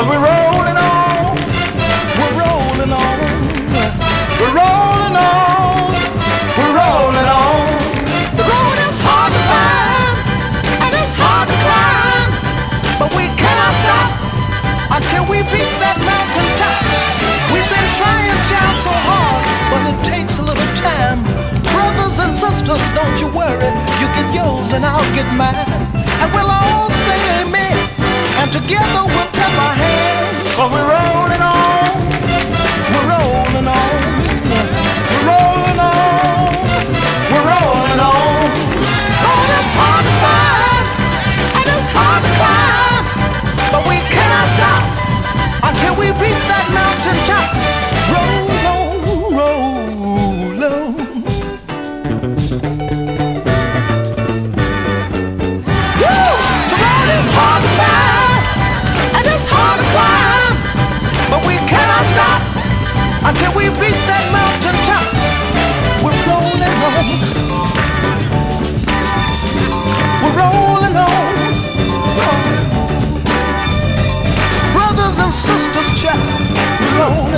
Cause we're rolling on, we're rolling on, we're rolling on, we're rolling on. The road is hard to find, and it's hard to climb, but we cannot stop until we reach that mountain top. We've been trying, child, so hard, but it takes a little time. Brothers and sisters, don't you worry. You get yours and I'll get mine. And we'll all say amen. Together we'll clap our hands. Cause we're rolling on. We're rolling on. We're rolling on. We're rolling on. Lord, it's hard to find. And it's hard to climb. But we cannot stop until we reach that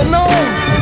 alone.